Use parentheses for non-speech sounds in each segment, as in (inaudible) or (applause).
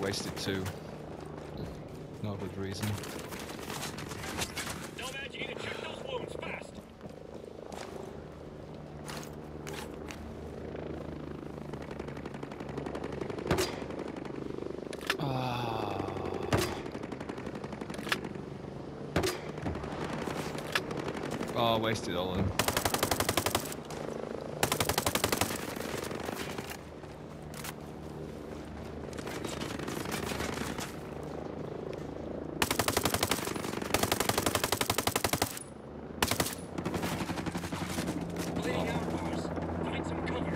wasted two. No good reason. Nomad, you need to check those wounds fast. Ah. Oh, wasted all of them. Bleeding out, boss. Find some cover.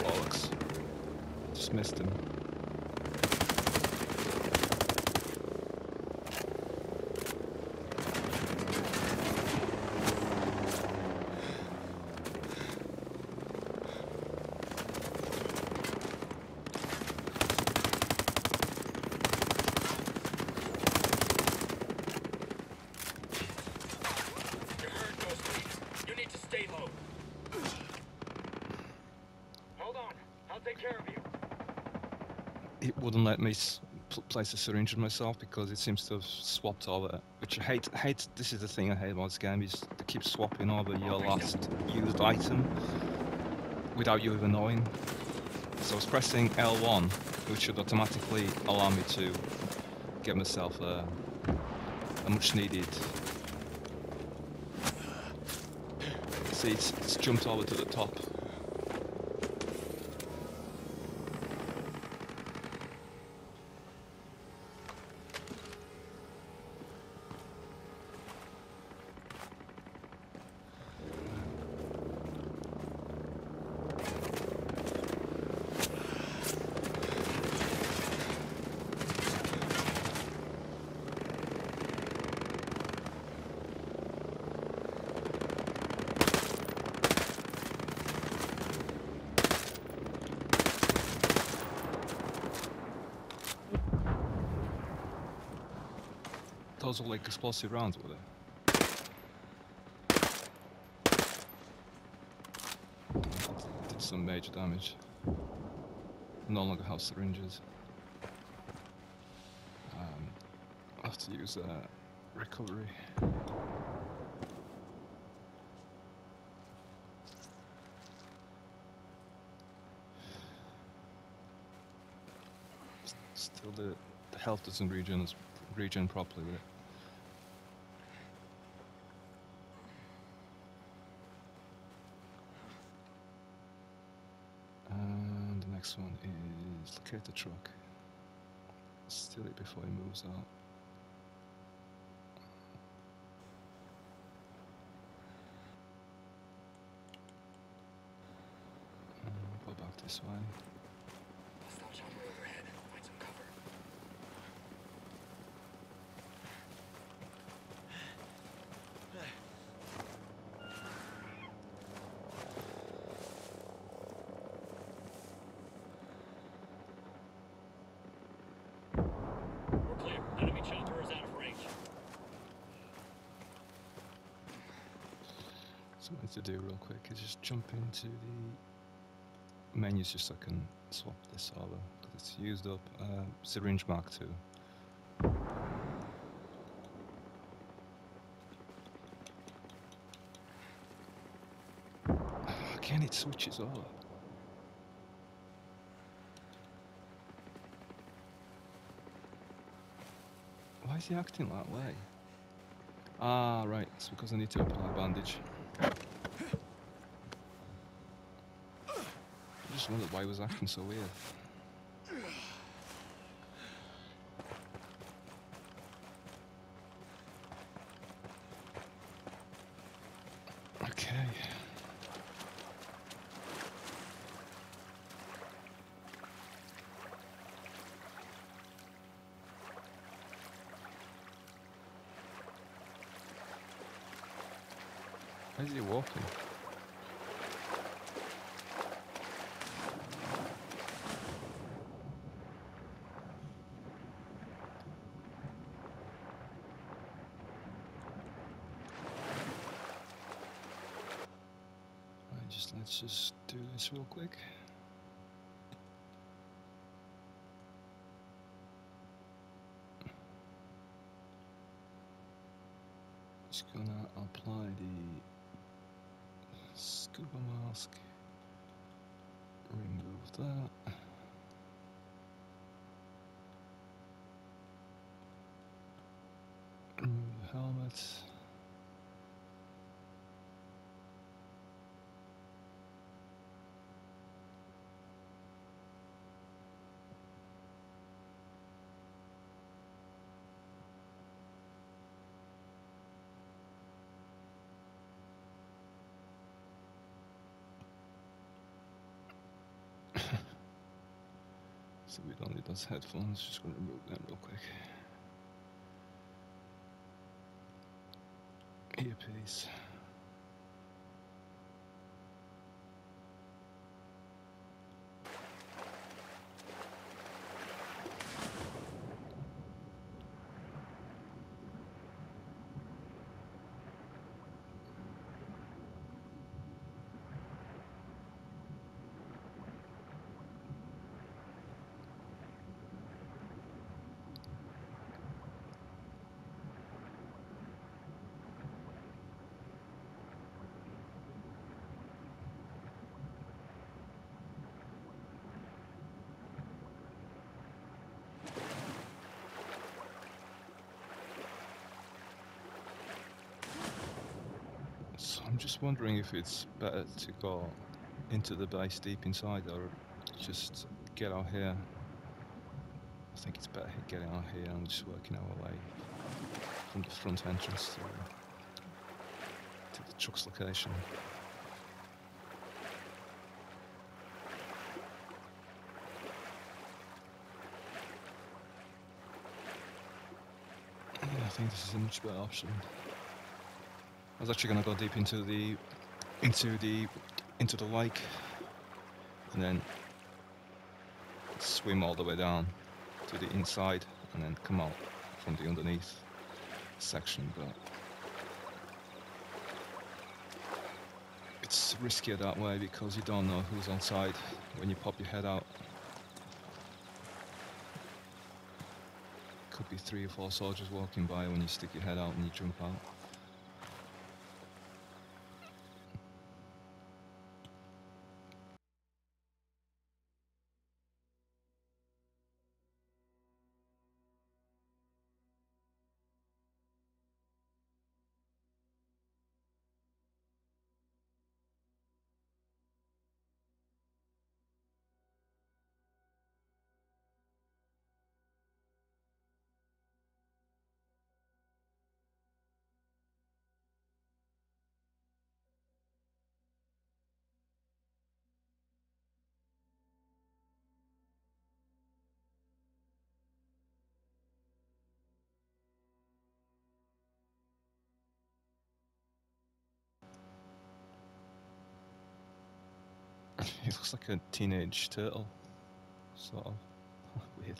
Bollocks. Just missed him. You're hurt, Ghostly. You need to stay low. Hold on. I'll take care of you. It wouldn't let me pl- place a syringe on myself because it seems to have swapped over. Which I hate. Hate. This is the thing I hate about this game is to keep swapping over your last used item without you even knowing. So I was pressing L1, which should automatically allow me to get myself a, a much needed. See, it's, it's jumped over to the top. Those were like explosive rounds, were they? Did some major damage. No longer have syringes. Um, I have to use uh, recovery. Still, the, the health doesn't regen, regen properly with it. And the next one is locate the truck. Steal it before he moves out. Mm, go back this way. Hostile chopper overhead. Find some cover. We're clear. Enemy chopper is out of range. So what I need to do real quick is just jump into the menus just so I can swap this over because it's used up. Uh, syringe mark 2. Again, it switches over. Why is he acting that way? Ah, right. It's because I need to apply a bandage. Just wondered why he was acting so weird. Okay. Why is he walking? Just let's just do this real quick. Just gonna apply the scuba mask. Remove that. Remove the helmet. So we don't need those headphones, just gonna remove them real quick. Earpiece. I'm just wondering if it's better to go into the base deep inside or just get out here. I think it's better getting out here and just working our way from the front entrance to, to the truck's location. Yeah, I think this is a much better option. I was actually going to go deep into the into the into the lake and then swim all the way down to the inside and then come out from the underneath section but it's riskier that way because you don't know who's on outside when you pop your head out. Could be three or four soldiers walking by when you stick your head out and you jump out He looks like a teenage turtle. Sort of. (laughs) Weird.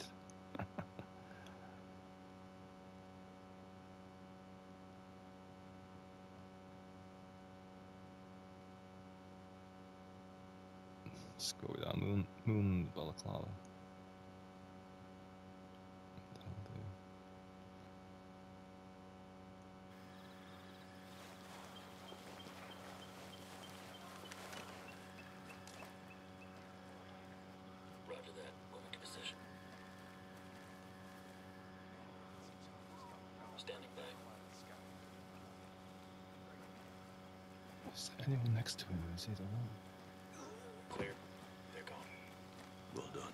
Let's go with that moon, moon balaclava. That'll do. Roger that. Moving to position. Standing by. Is there anyone next to him or is he alone? Clear. They're gone. Well done.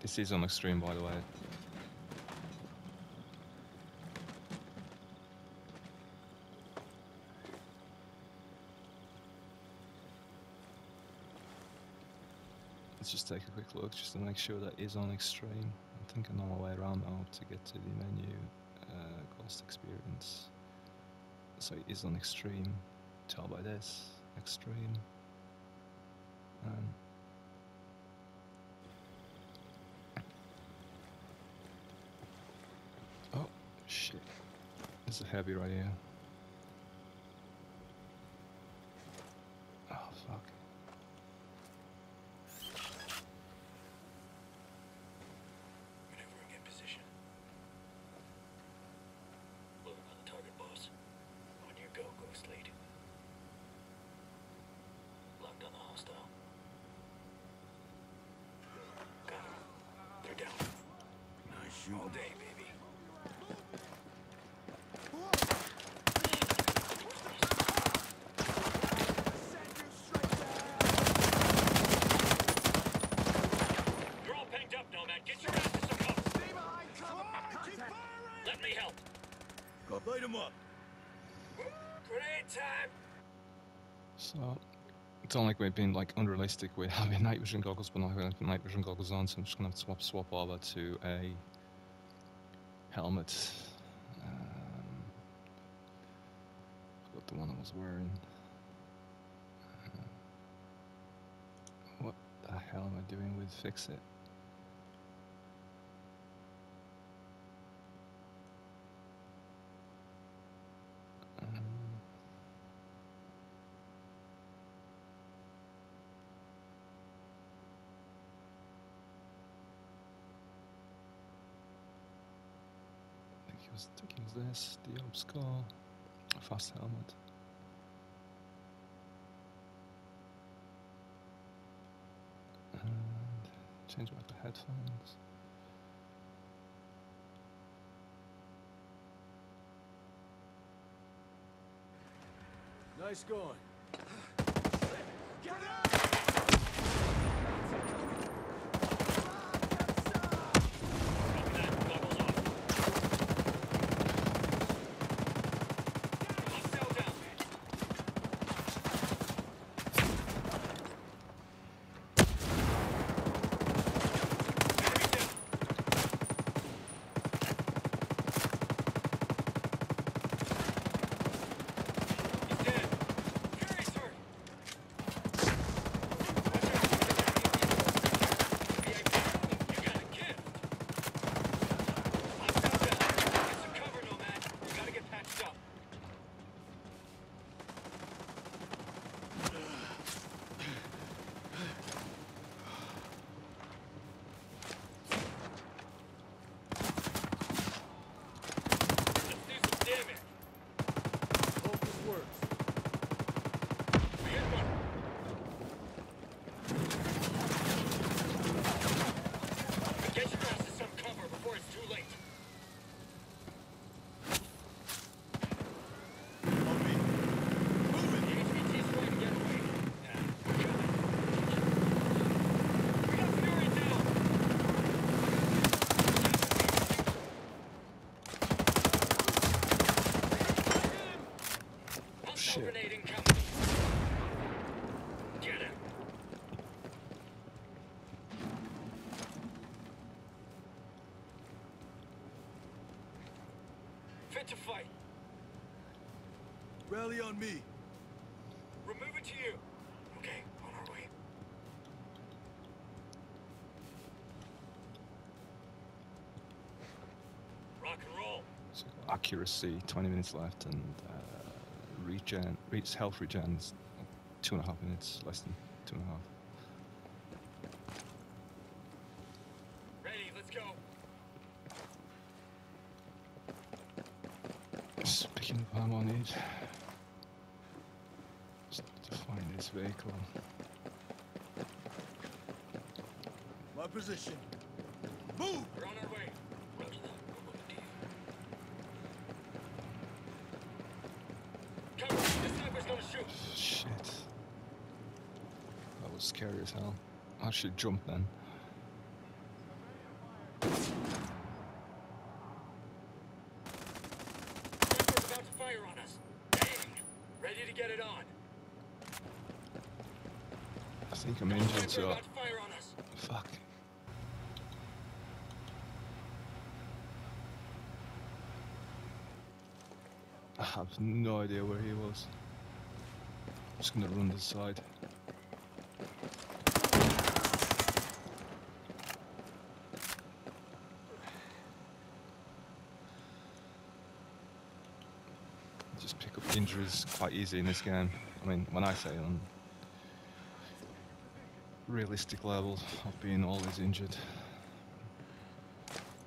This is on extreme, by the way. Take a quick look just to make sure that is on extreme. I think I know my way around now to get to the menu. Uh, Ghost experience. So it is on extreme. Tell by this extreme. Um, oh shit! There's a heavy right here. Oh fuck! Maneuvering in position. Moving on the target, boss. On your go, Ghost Lead. Locked on the hostile. Got him. They're down. Nice shoot. All day, baby. You're all pinged up, Nomad. Get your ass to some cover. Stay behind cover! Let me help. Go light him up. Grenade time. So it's not like we've been like unrealistic with having (laughs) night vision goggles, but not having night vision goggles on. So I'm just gonna have to swap swap over to a helmet. Um, forgot the one I was wearing. Uh, what the hell am I doing with Fixit? Um, I think he was thinking of this, the Ops-Core fast helmet. And change back to headphones. Nice going. Copy that. Goggles off. Hostile down. Enemy down. He's dead. Fury's hurt. Watch out. VIP. You got a gift. Hostile down. Get some cover, Nomad. We gotta get patched up. Let's do some damage. Hope this works. We hit one. Get your ass to some cover before it's too late. On me. Move The it. HVT is trying to get away. Yeah, we're coming. We got Fury down. Hostile Shit. grenade incoming. Get him. Fit to fight. Rally on me. We're moving to you. Okay, on our way. Rock and roll. So accuracy, 20 minutes left, and uh, regen, reach health regen is two and a half minutes, less than two and a half. Ready, let's go. Just picking up ammo I need. Just to find this. My position. Move! We're on our way. Roger that. We're moving to you. Cover. This sniper's gonna shoot. Shit. That was scary as hell. I should jump then. Sniper's about to fire on us. Dang. Ready to get it on. I think I'm injured, so. about to fire on us. Fuck. I have no idea where he was. just gonna run this side. Just pick up injuries quite easy in this game. I mean, when I say on realistic level of being always injured.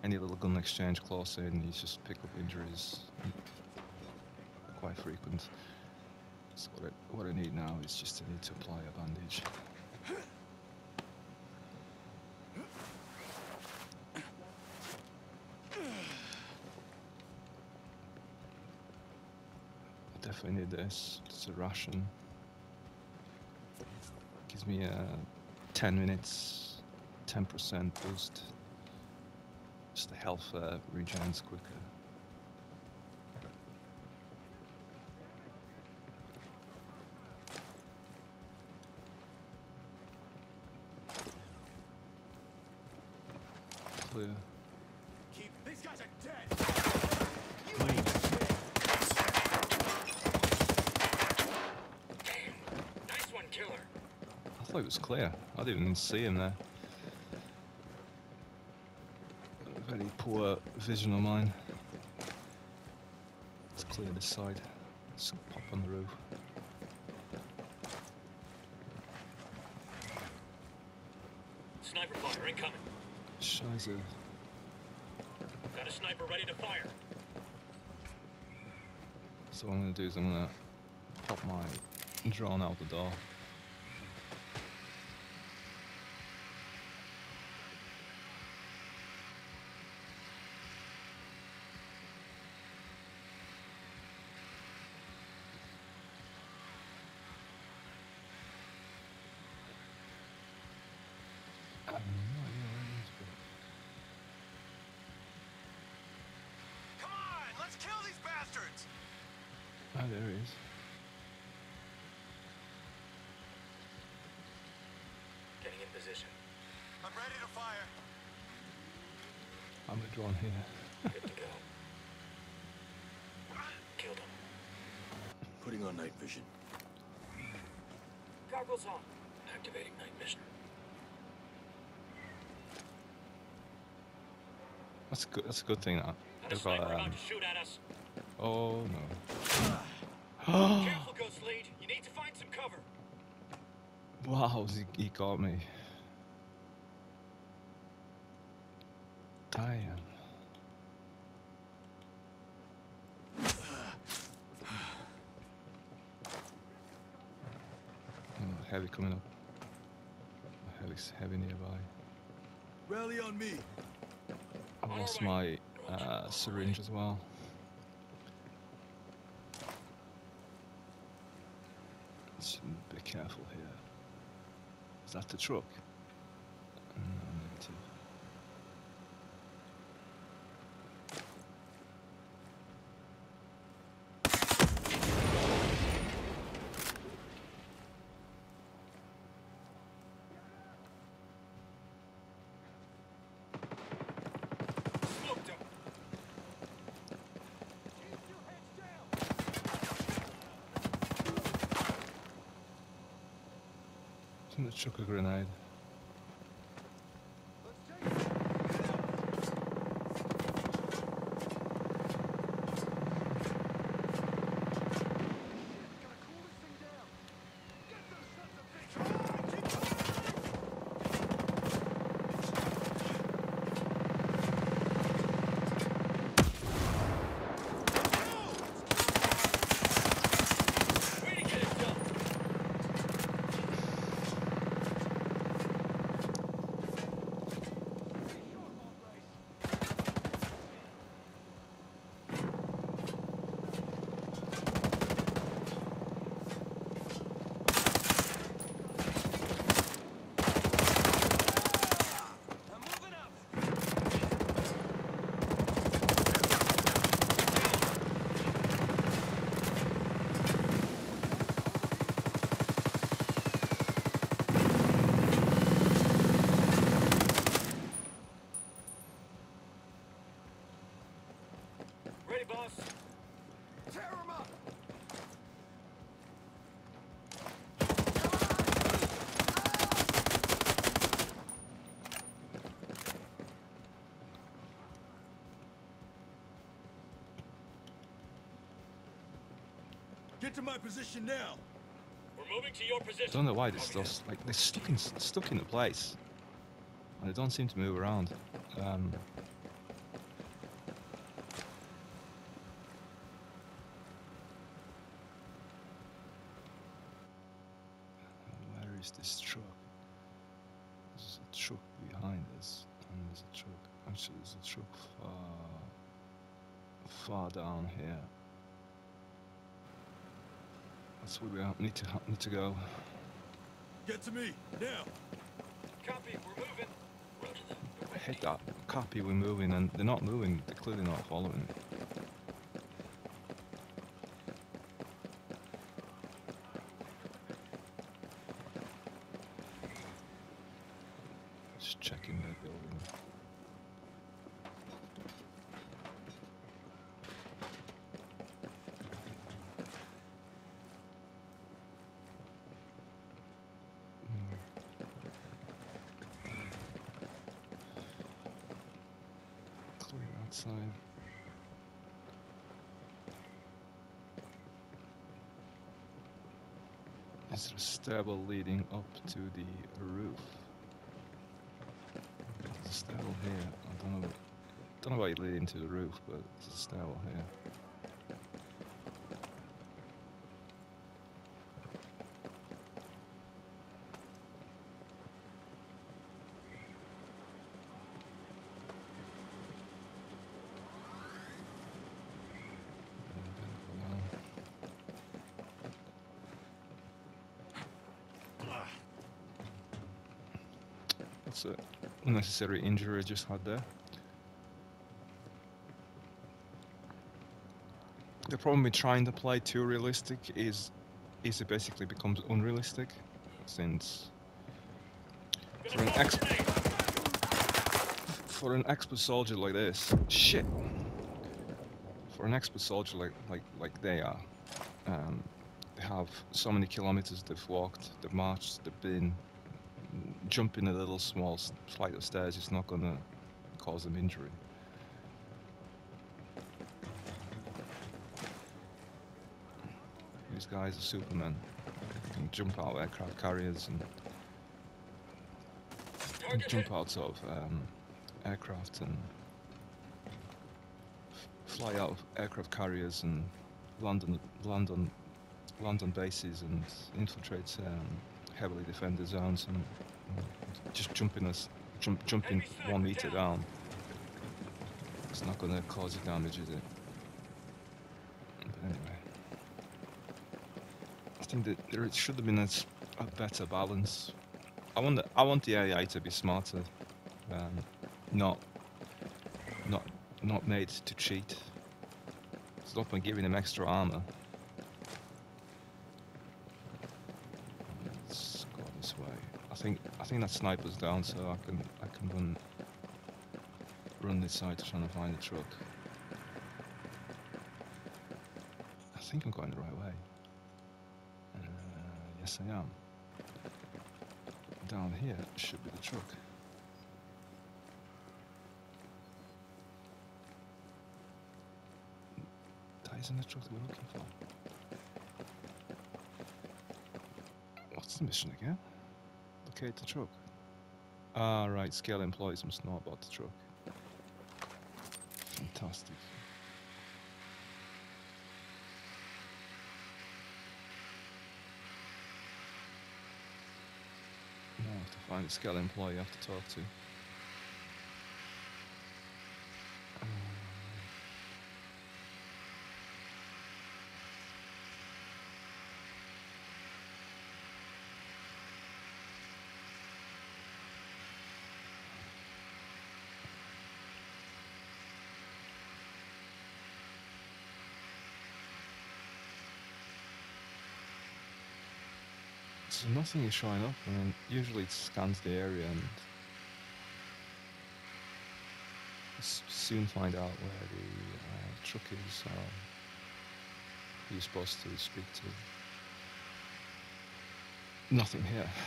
Any little gun exchange close in, you just pick up injuries quite frequent. So what I, what I need now is just to need to apply a bandage. I definitely need this. It's a ration. Gives me a 10 minutes, 10% boost. Just the health uh, regens quicker. Clear. Keep. These guys are dead. You ain't shit. Nice one, killer. I thought it was clear. I didn't even see him there. Very poor vision of mine. Let's clear this side. Let's pop on the roof. Sniper fire incoming. Scheiße. Got a sniper ready to fire. So what I'm gonna do is I'm gonna pop my drone out the door. I have no idea where it is, but- Come on, let's kill these bastards. Ah, there he is. Getting in position. I'm ready to fire. I'm a drone here. Good to go. Killed him. Putting on night vision. Goggles on. Activating night mission. That's good. That's a good thing. That Got they've Um, about to shoot at us. oh no. Careful, Ghost Lead. You need to find some cover. (gasps) Wow, he, he got me. Damn. Oh, heavy coming up. Heavy's heavy nearby. Rally on me. I lost my uh, syringe as well. Shouldn't be careful here. Is that the truck? No, negative. Smoked him. Shouldn't have chuck a grenade. Way to get it done. I'm moving up. Ready, boss? Tear him up! Get to my position now! We're moving to your position. I don't know why they're still like they're stuck in stuck in a place, and they don't seem to move around. Um, where is this truck? There's a truck behind us, and there's a truck. Actually, there's a truck far, far down here. That's where we are- need to ha- need to go. Get to me, now! Copy, we're moving. Run to them. I hate that. Copy, we're moving, and they're not moving. They're clearly not following. Just checking their building. Clear outside. Is stairwell leading up to the roof? There's a stairwell here. I don't know. Don't know why you lead into the roof, but there's a stairwell here. That's a unnecessary injury I just had there. The problem with trying to play too realistic is is it basically becomes unrealistic since for an ex for an expert soldier like this shit for an expert soldier like like like they are um, they have so many kilometers they've walked they've marched they've been jumping a little small flight of stairs is not gonna cause them injury. These guys are supermen. They can jump out of aircraft carriers and jump out of um, aircraft and f- fly out of aircraft carriers and land on land on land on bases and infiltrate um, heavily defended zones and just jumping us jump jumping one meter down. It's not going to cause you damage, is it? But anyway, I think that there should have been a better balance. I want the, I want the AI to be smarter, um, not not not made to cheat. Stop by giving him extra armor. Let's go this way. I think that sniper's down, so I can I can run run this side to try and find the truck. I think I'm going the right way. Uh, yes, I am. Down here should be the truck. That isn't the truck that we're looking for. What's the mission again? Locate the truck. Ah, right. Skell employees must know about the truck. Fantastic. Now I have to find a Skell employee I have to talk to. Nothing is showing up. I mean, usually it scans the area and soon find out where the uh, truck is. Or you're supposed to speak to. Nothing here. (sighs)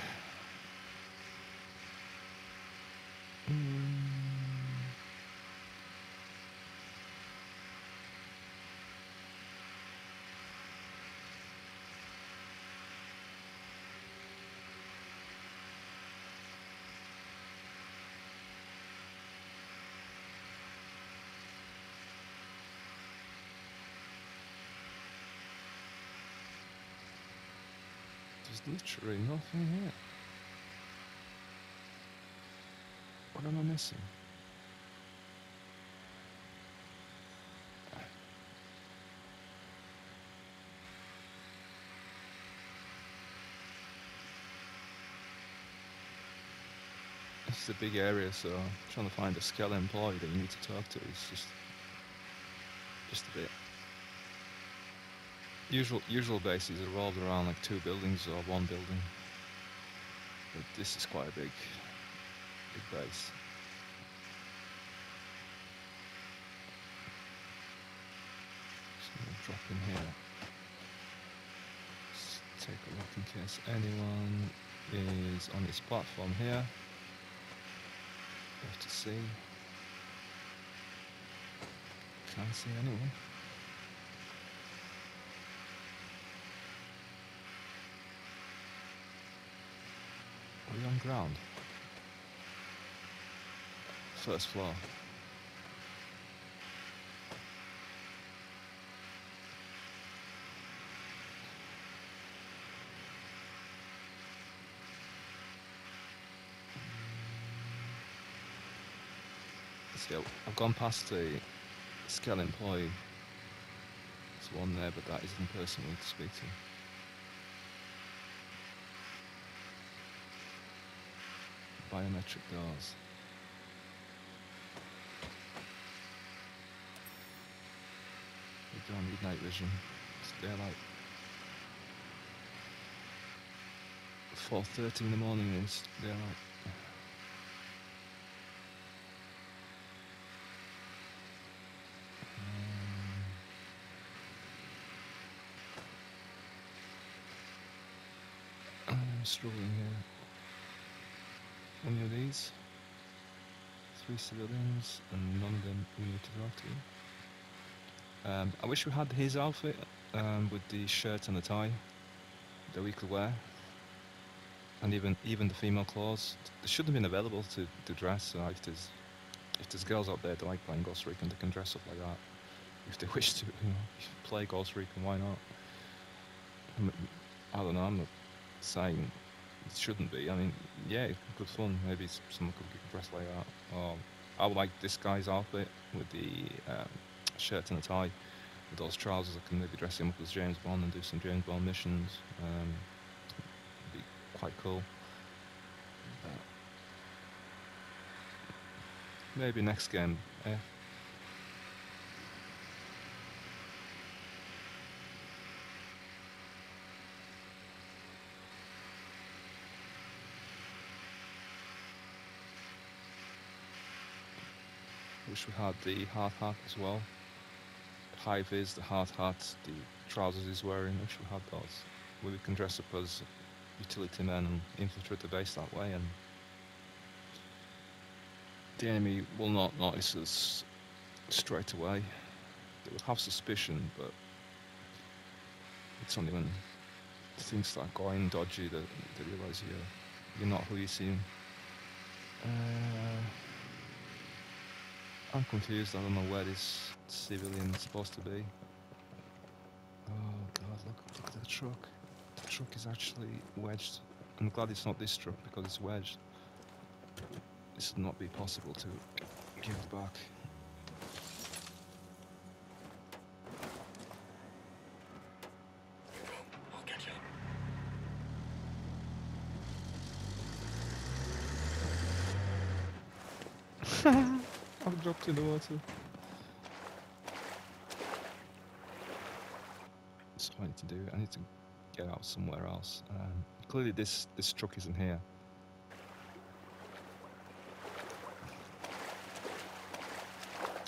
Mm. Literally nothing here. What am I missing? This is a big area, so I'm trying to find a Skell employee that you need to talk to is just just a bit. Usual usual bases are rolled around like two buildings or one building. But this is quite a big big base. So drop in here. Just take a look in case anyone is on this platform here. Have to see. Can't see anyone. Are we on ground? First floor. I've gone past the Skell employee. There's one there, but that isn't the person we to speak to. Biometric doors. We don't need night vision. It's daylight. 4.30 in the morning is daylight. Um, I'm struggling here. Any of these? Three civilians, and none of them we need to talk to. Um, I wish we had his outfit um, with the shirt and the tie that we could wear, and even even the female clothes. They should have been available to, to dress. So if there's if there's girls out there that like playing Ghost Recon, they can dress up like that. If they (laughs) wish to, you know, play Ghost Recon, why not? I don't know. I'm not saying it shouldn't be. I mean, yeah, good fun. Maybe someone could get dressed like that. Or I would like this guy's outfit with the um, shirt and a tie. With those trousers, I can maybe dress him up as James Bond and do some James Bond missions. Um, be quite cool. Maybe next game. Eh? We had the hard hat as well. High vis, the hard hat, the trousers he's wearing. Wish we had those. We can dress up as utility men and infiltrate the base that way, and the enemy will not notice us straight away. They will have suspicion, but it's only when things start going dodgy that they realise you're you're not who you seem. Uh, I'm confused. I don't know where this civilian is supposed to be. Oh god, look, look at that truck. The truck is actually wedged. I'm glad it's not this truck because it's wedged. This would not be possible to give back. In the water. So I need to do, I need to get out somewhere else. Um, clearly this, this truck isn't here.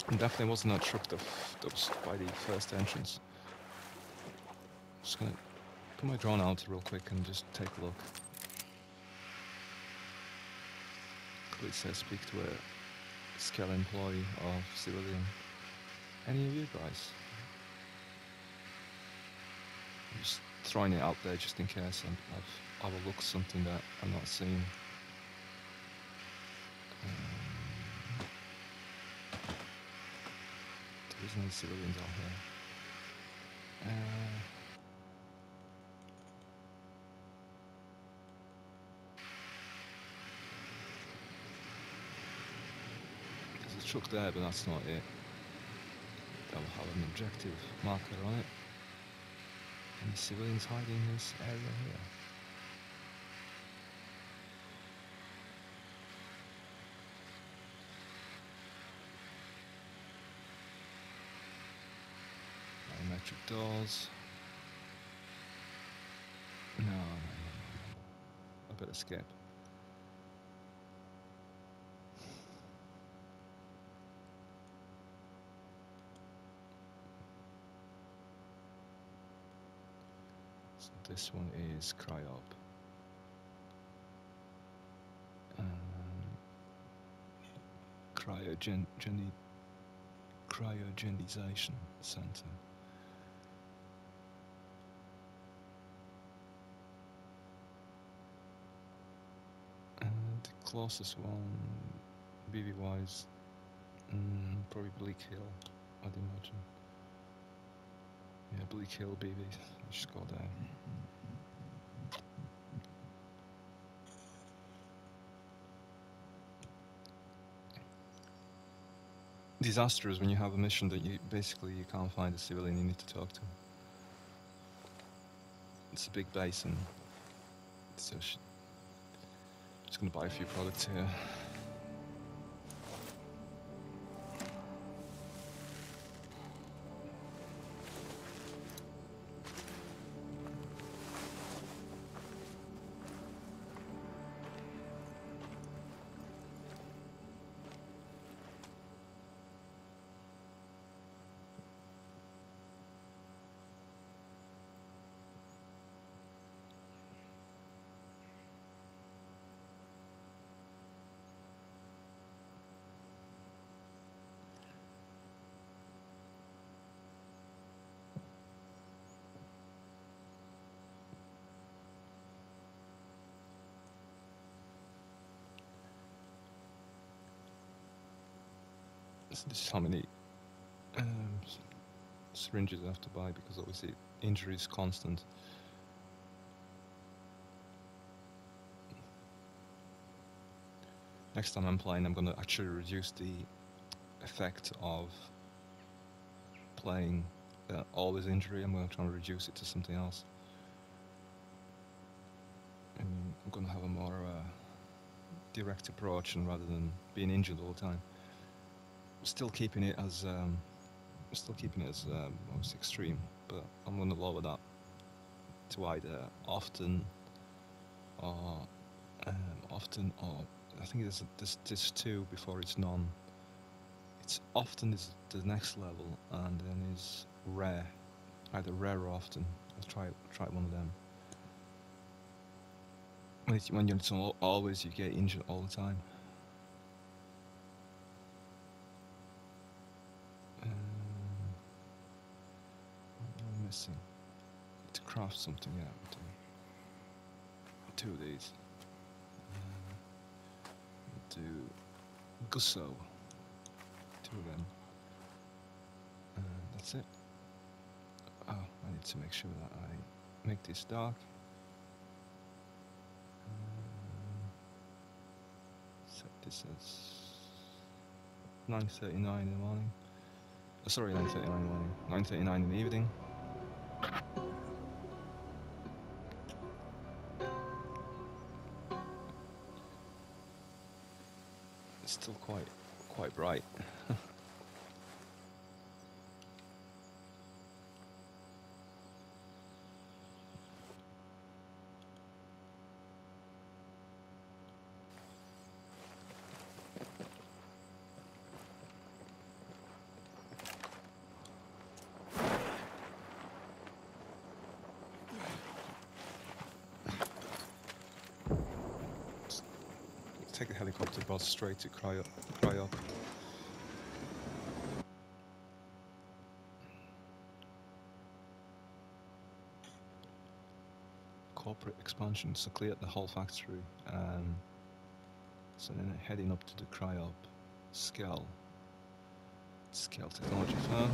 And definitely wasn't that truck that, that was by the first entrance. Just gonna put my drone out real quick and just take a look. It says speak to a Skell employee or civilian. Any of you guys? I'm just throwing it out there just in case I'm, I've overlooked something that I'm not seeing. Um, there isn't any civilians out here. Uh, truck there, but that's not it. That will have an objective marker on it. Any civilians hiding in this area here? Biometric doors. No, no, no, no. I better skip. So this one is Cryop. Um, cryogen, geni, cryogenization center. And the closest one, BB wise, mm, probably Bleak Hill, I'd imagine. Yeah, Bleak Hill BB. Just go there. Disastrous when you have a mission that you basically you can't find a civilian you need to talk to. It's a big basin. So sh- just gonna buy a few products here. So this is how many um, syringes I have to buy because obviously injury is constant. Next time I'm playing, I'm going to actually reduce the effect of playing uh, this injury. I'm going to try and reduce it to something else. Mean, I'm going to have a more uh, direct approach and rather than being injured all the time still keeping it as um, still keeping it as um, most extreme, but I'm going to lower that to either often or um, often or I think there's there's, there's two before it's none. It's often is the next level, and then is rare, either rare or often. I'll try try one of them. When, when you're always you get injured all the time. Um, what am I missing? To craft something, yeah. we'll Two of these. We'll do Gusso. Two of them. And that's it. Oh, I need to make sure that I make this dark. Um, set this as 9.39 in the morning. Oh, sorry, 9.39 in the morning. 9.39 in the evening. Still quite, quite bright. (laughs) straight to Cry Up. Cry up. Corporate expansion, so clear the whole factory. Um, so then heading up to the Cryop Skell. Skell Technology Firm.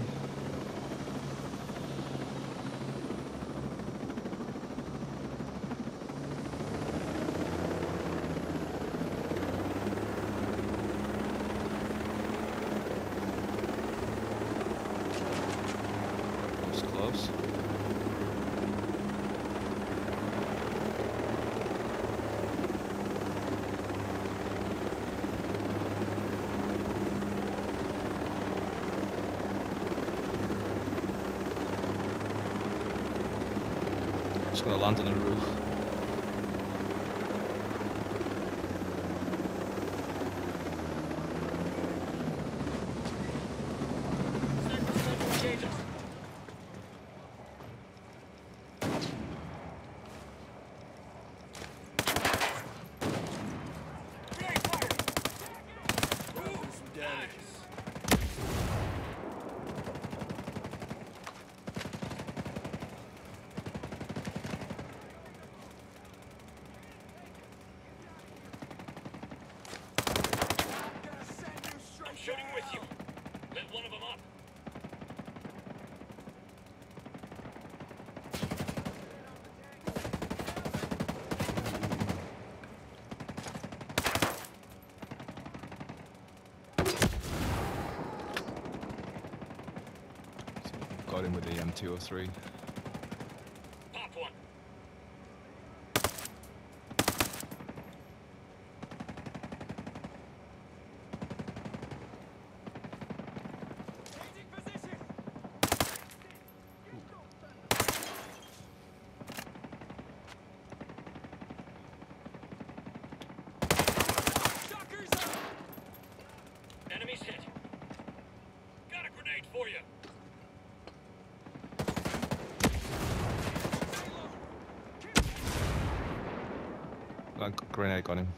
Just gonna land roof. Engage us. Grenade fire! Ooh, some damage. nice. I'm gonna send you straight I'm shooting to with you. hell. Lit one of them up. Got him with the M203. Pop one. Changing position. Suckers up. Enemies hit. Got a grenade for you. Uh, g- grenade got him.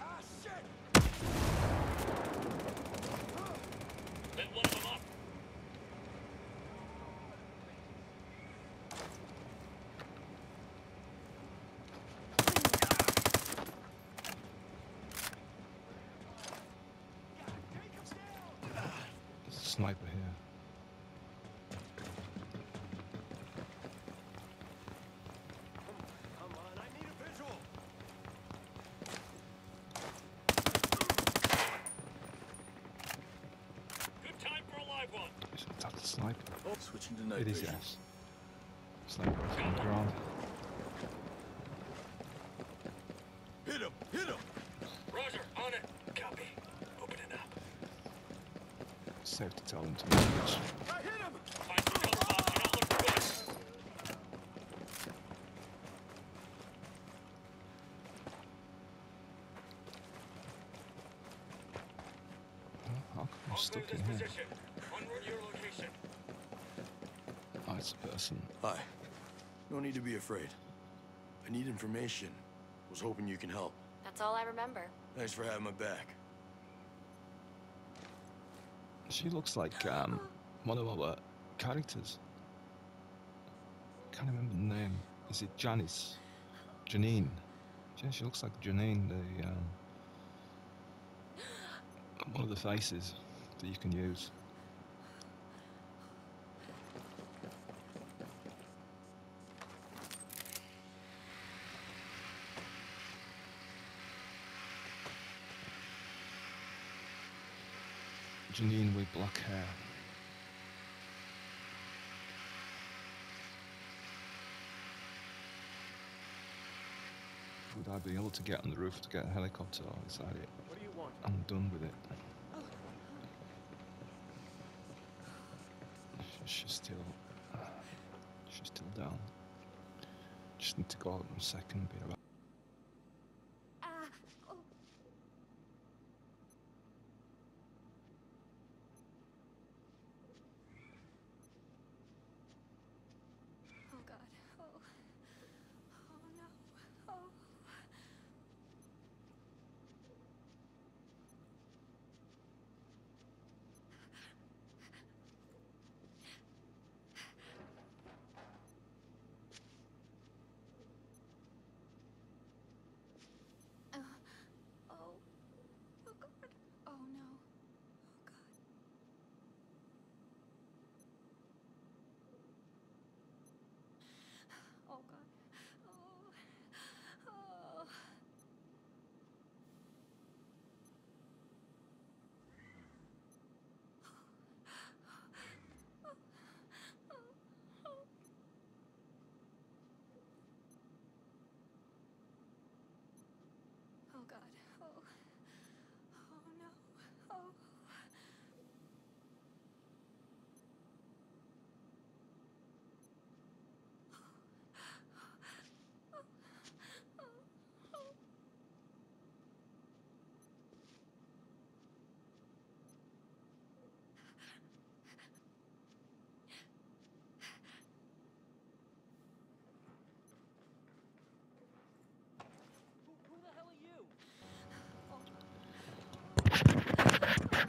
Ah, shit. Lit one of them up. There's a sniper here. Come on, I need a visual. Good time for a live one. Is that the sniper? Oh, switching to night It is, vision. yes. Sniper on the ground. Hit him, hit him. Roger, on it. Copy. Open it up. Safe to tell him to move. I hit him. Find some cover, Bob. You're not looking good. How come I'm stuck in here? position. En route to your location. Oh, it's a person. Hi. No need to be afraid. I need information. Was hoping you can help. That's all I remember. Thanks for having my back. She looks like um, one of our characters. Can't remember the name. Is it Janice? Janine? Yeah, she looks like Janine, the um, one of the faces that you can use. Janine with black hair. Would I be able to get on the roof to get a helicopter or is that it? What do you want? I'm done with it. Sh- She's still She's still down. Just need to go out in a second. Be. Ah, oh. Oh God. Oh. Oh no. Oh. Oh. Oh. Oh God. Oh no. Oh God. Oh God. Oh. Oh. Oh God. Oh. Oh no. Oh.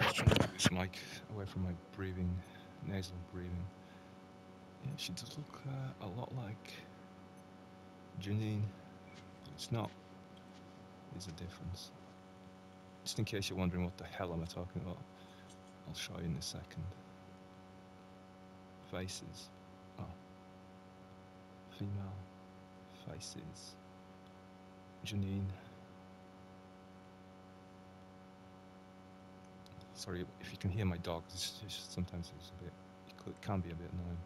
Just trying to get this mic away from my breathing, nasal breathing. Yeah, she does look uh, a lot like Janine. It's not. There's a difference. Just in case you're wondering what the hell am I talking about, I'll show you in a second. Faces. Oh. Female. Faces. Janine. Sorry if you can hear my dog. It's just, sometimes it's a bit. It can be a bit annoying.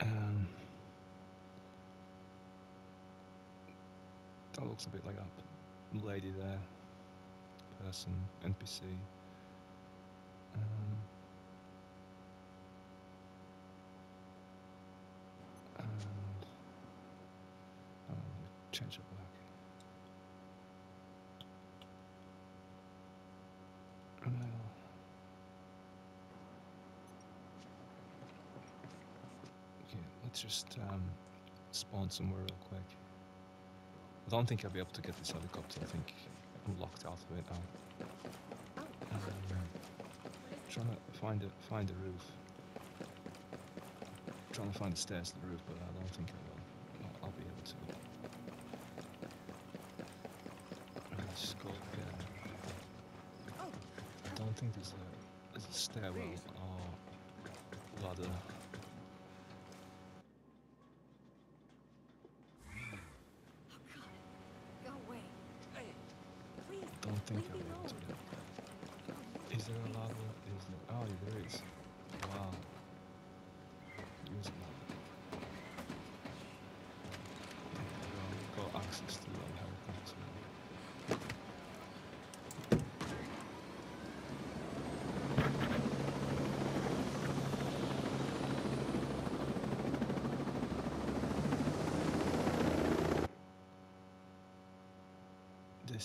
Um, that looks a bit like that lady there. Person, NPC. Um, and oh, let me change it back. Well, okay, let's just um, spawn somewhere real quick. I don't think I'll be able to get this helicopter. I think I'm locked out of it now. Um, trying to find a find a roof. Trying to find the stairs to the roof, but I don't think I will. I'll, I'll be able to. Let's go up. I don't think there's a there's a stairwell or ladder.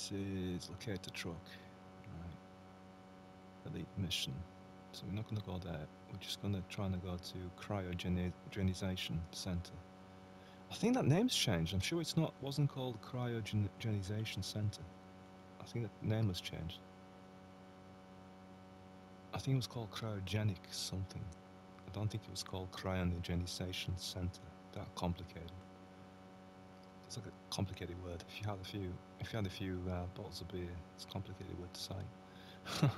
This is locate the truck. Right. Elite mission. So we're not going to go there. We're just going to try and go to cryogenization center. I think that name's changed. I'm sure it's not wasn't called cryogenization center. I think that name was changed. I think it was called cryogenic something. I don't think it was called cryogenization center. That complicated. Complicated word. If you had a few, if you had a few uh, bottles of beer, it's a complicated word to say. (laughs)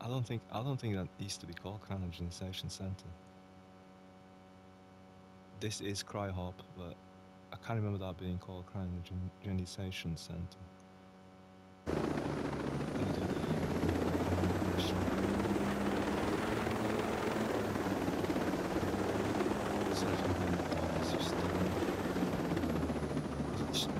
I don't think I don't think that used to be called cryogenization center. This is CryHop, but I can't remember that being called cryogenization center. Let me do the mission. Sorry if I'm being a dog, it's just, um, it's just, um,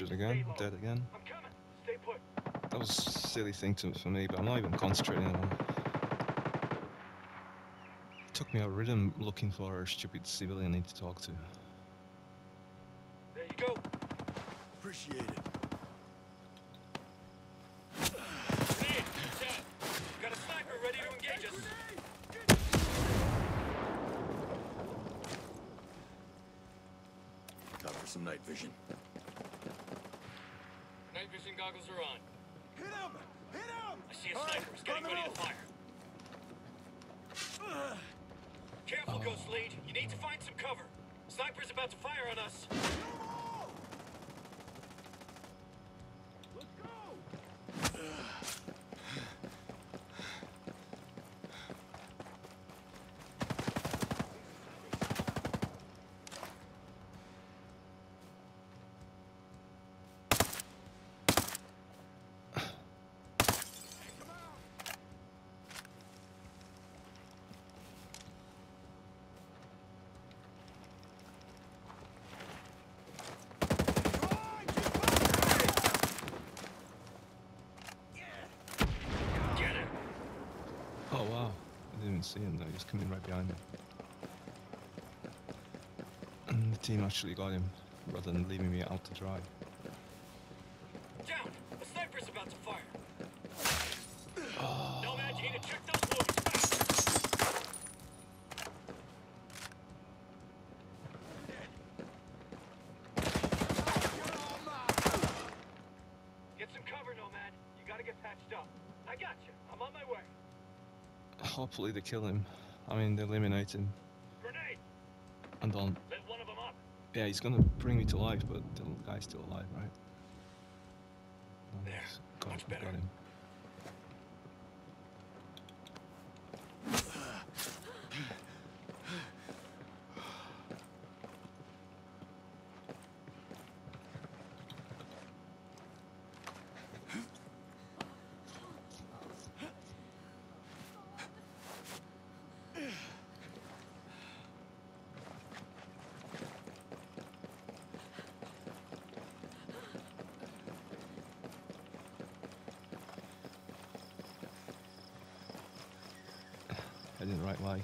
injured again, dead again. That was a silly thing to, for me, but I'm not even concentrating on it. Took me a rhythm looking for a stupid civilian I need to talk to. There you go. Appreciate it. Grenade. It's out. Got a sniper ready to engage us. Time for some night vision. Night vision goggles are on. Hit him! Hit him! I see a All right, sniper. He's getting on the ready to move. fire. Careful, Ghost Lead. You need to find some cover. Sniper's about to fire on us. Let's go! Get him. Oh wow, I didn't even see him though, coming right behind me. And the team actually got him, rather than leaving me out to dry. Down. A sniper's about to fire. Nomad, you need to check those wounds. Get some cover, Nomad. You gotta get patched up. I got you. I'm on my way. Hopefully they kill him. I mean, they eliminate him. Grenade. And on. One of them up. Yeah, he's gonna bring me to life, but the guy's still alive, right? No, There, Got, much better. got him.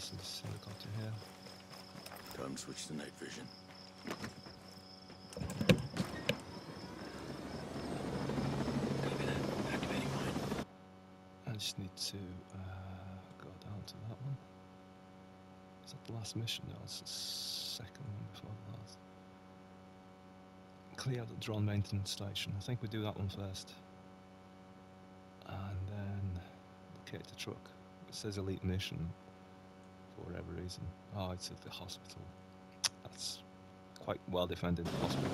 Heading the right way, so this helicopter here. Time to switch to night vision. Copy mine. I just need to uh, go down to that one. Is that the last mission? No, it's the second one before the last. Clear the drone maintenance station. I think we do that one first. And then locate the truck. It says elite mission for whatever reason. Oh, it's at the hospital. That's quite well defended hospital.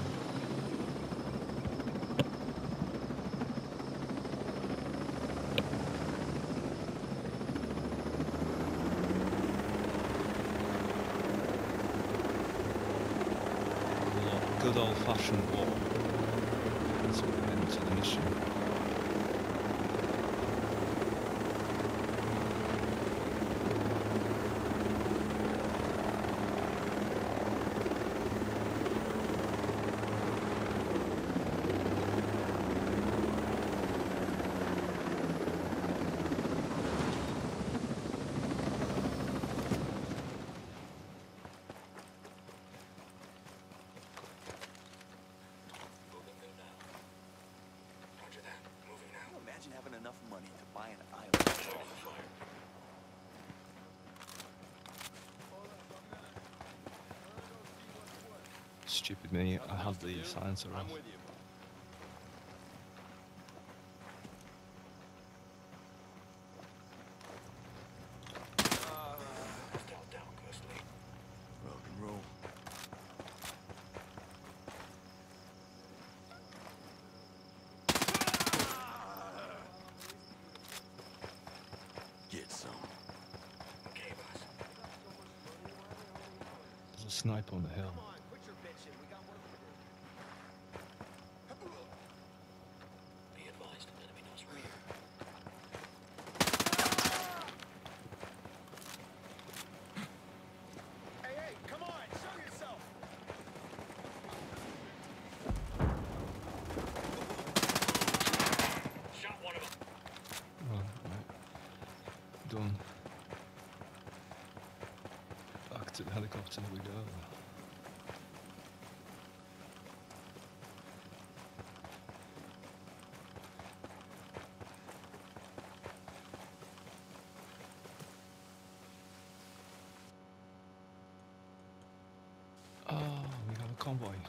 Good old fashioned war. That's what we're into the mission. Moving new now. Roger that. Moving now. Can you imagine having enough money to buy an island? Open fire. Stupid me, I had the silencer off. Hostile down, Ghost Lead.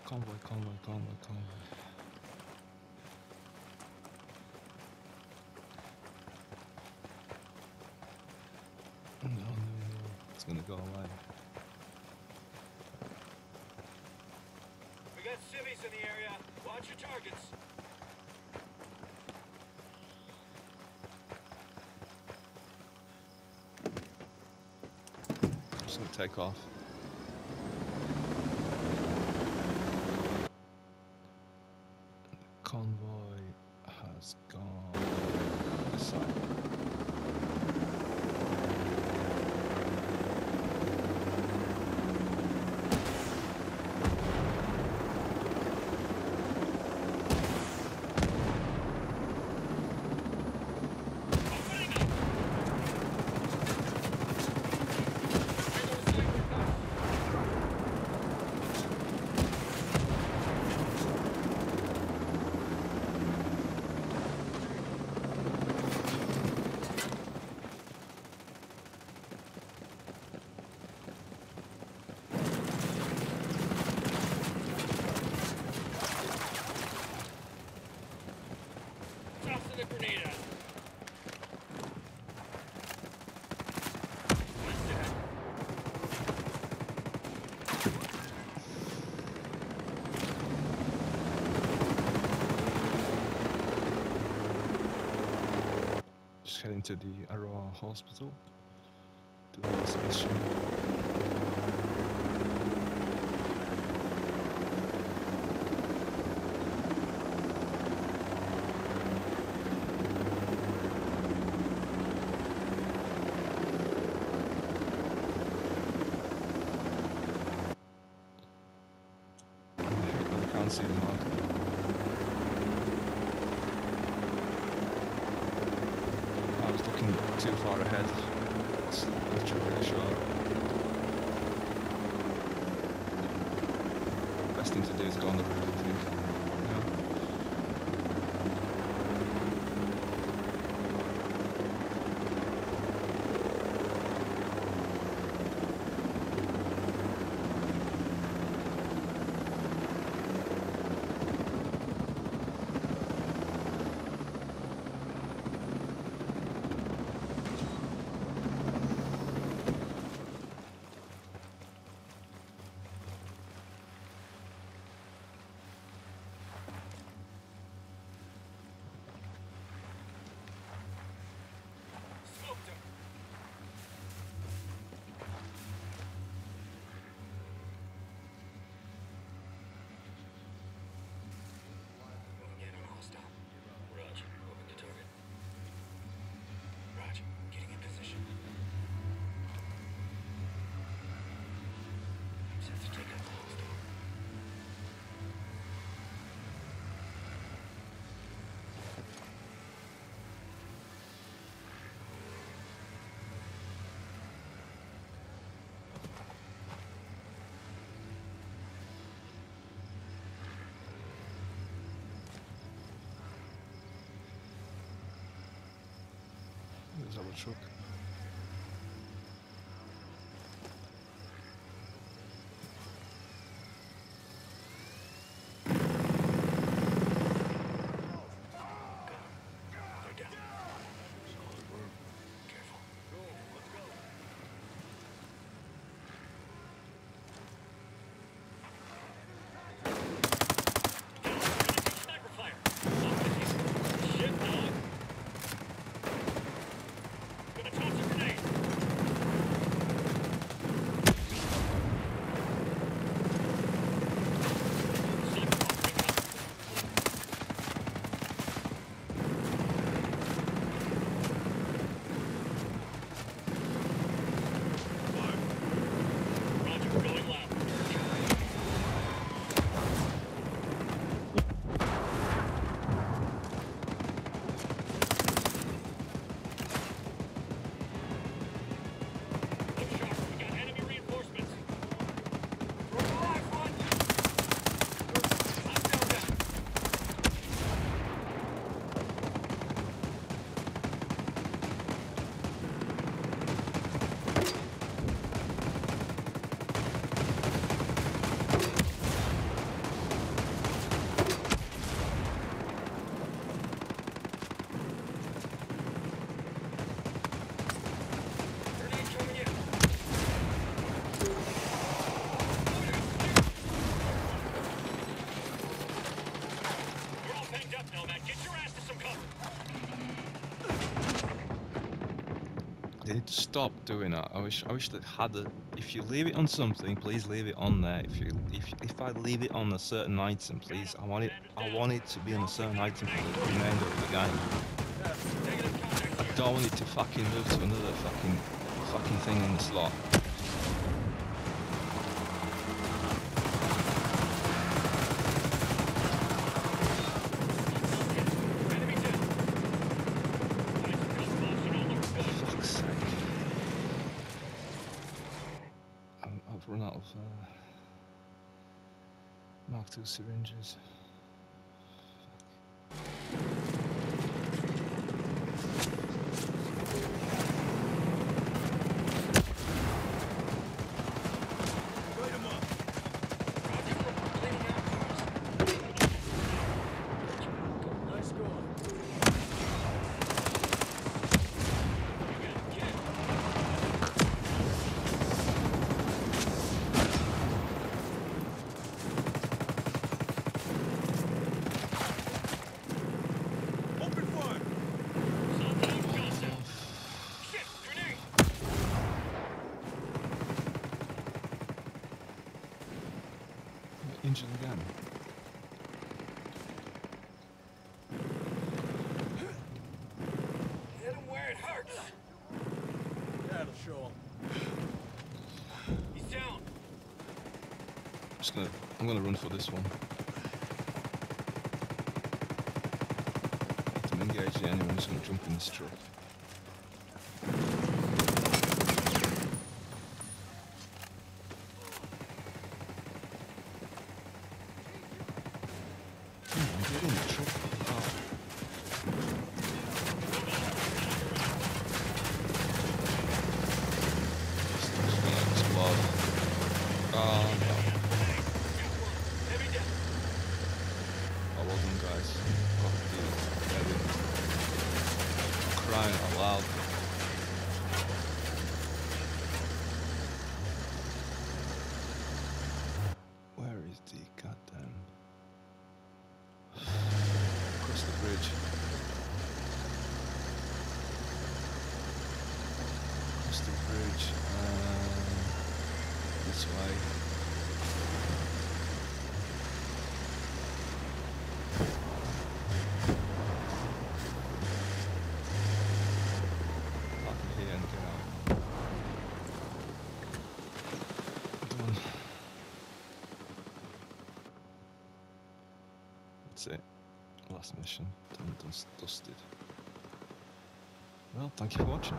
Convoy, convoy, convoy, convoy. No, no, no. It's gonna go away. We got civvies in the area. Watch your targets. Just gonna take off. heading to the Auroa hospital. To this mission. za Zawarczuk. Doing that. I wish I wish they had a. If you leave it on something, please leave it on there. If you if if I leave it on a certain item, please, I want it I want it to be on a certain item for the remainder of the game. I don't want it to fucking move to another fucking fucking thing in the slot. Enemy down. Find some cover, boss. You know where we're going. Fuck's sake. I'm, I've run out of uh, Mark II syringes. Light 'em up. Roger, we're cleaning out cars. Nice going. You got it, kid. Open fire. Something contact. Shit, grenade. Injured again. Hit him where it hurts. That'll show 'em. He's down. just gonna I'm gonna run for this one. If I'm the enemy, I'm just gonna jump in this truck. Come on, get in the truck. Oh. Just- just gonna explode. Oh no. Heavy down. I wasn't, guys. Got the heavy. Crying out loud. Where is the goddamn? Across the bridge. Across the bridge. Um, this way. Park it here and get out. Done. That's it. Last mission. Done, dust- dusted. Well, thank you for watching.